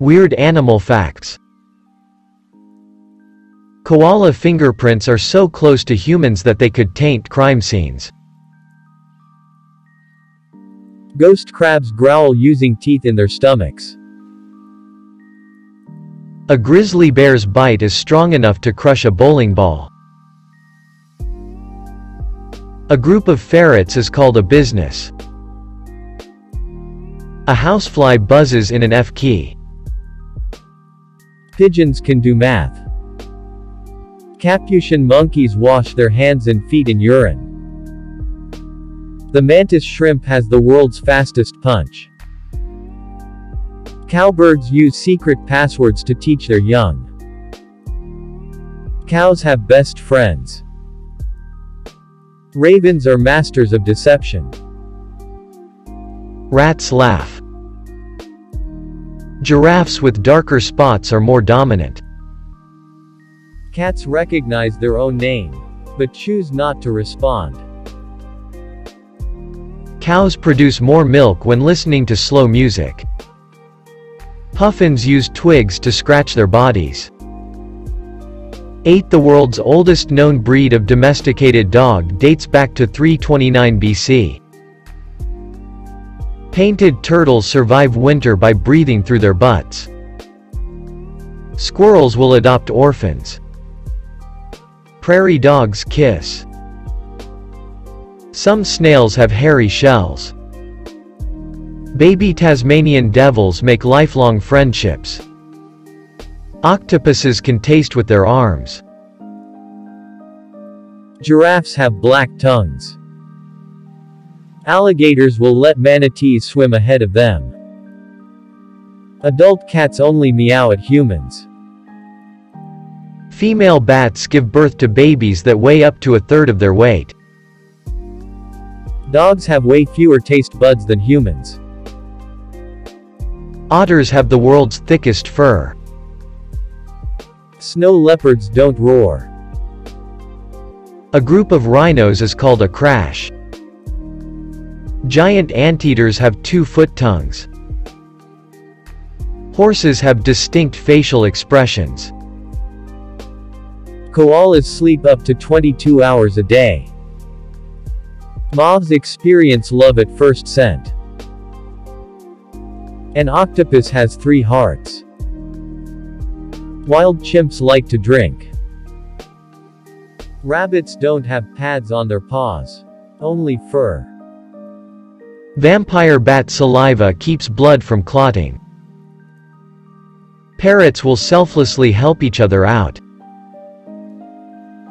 Weird animal facts. Koala fingerprints are so close to humans that they could taint crime scenes. Ghost crabs growl using teeth in their stomachs. A grizzly bear's bite is strong enough to crush a bowling ball. A group of ferrets is called a business. A housefly buzzes in an F key. Pigeons can do math. Capuchin monkeys wash their hands and feet in urine. The mantis shrimp has the world's fastest punch. Cowbirds use secret passwords to teach their young. Cows have best friends. Ravens are masters of deception. Rats laugh. Giraffes with darker spots are more dominant. Cats recognize their own name, but choose not to respond. Cows produce more milk when listening to slow music. Puffins use twigs to scratch their bodies. 8. The world's oldest known breed of domesticated dog dates back to 329 BC. Painted turtles survive winter by breathing through their butts. Squirrels will adopt orphans. Prairie dogs kiss. Some snails have hairy shells. Baby Tasmanian devils make lifelong friendships. Octopuses can taste with their arms. Giraffes have black tongues. Alligators will let manatees swim ahead of them. Adult cats only meow at humans. Female bats give birth to babies that weigh up to a third of their weight. Dogs have way fewer taste buds than humans. Otters have the world's thickest fur. Snow leopards don't roar. A group of rhinos is called a crash. Giant anteaters have two-foot tongues. Horses have distinct facial expressions. Koalas sleep up to 22 hours a day. Moths experience love at first scent. An octopus has three hearts. Wild chimps like to drink. Rabbits don't have pads on their paws. Only fur. Vampire bat saliva keeps blood from clotting. Parrots will selflessly help each other out.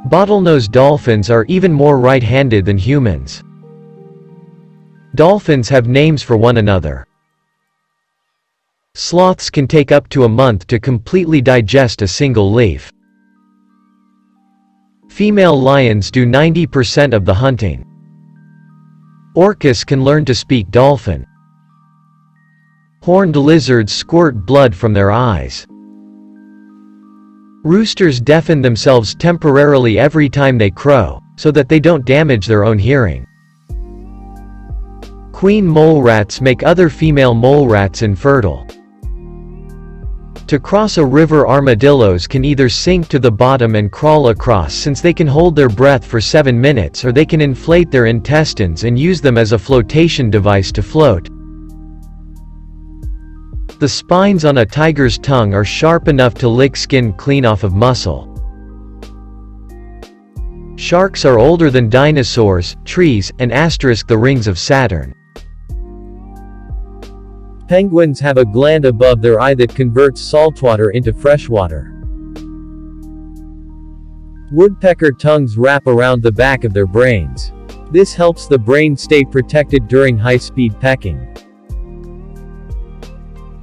Bottlenose dolphins are even more right-handed than humans. Dolphins have names for one another. Sloths can take up to a month to completely digest a single leaf. Female lions do 90% of the hunting. Orcas can learn to speak dolphin. Horned lizards squirt blood from their eyes. Roosters deafen themselves temporarily every time they crow, so that they don't damage their own hearing. Queen mole rats make other female mole rats infertile. To cross a river armadillos can either sink to the bottom and crawl across since they can hold their breath for 7 minutes or they can inflate their intestines and use them as a flotation device to float. The spines on a tiger's tongue are sharp enough to lick skin clean off of muscle. Sharks are older than dinosaurs, trees, and asterisk the rings of Saturn. Penguins have a gland above their eye that converts saltwater into freshwater. Woodpecker tongues wrap around the back of their brains. This helps the brain stay protected during high-speed pecking.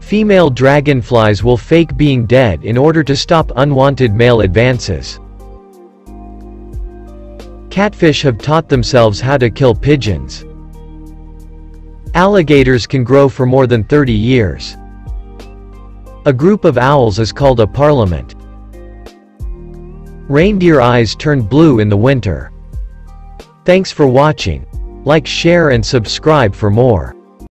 Female dragonflies will fake being dead in order to stop unwanted male advances. Catfish have taught themselves how to kill pigeons. Alligators can grow for more than 30 years. A group of owls is called a parliament. Reindeer eyes turn blue in the winter. Thanks for watching. Like share and subscribe for more.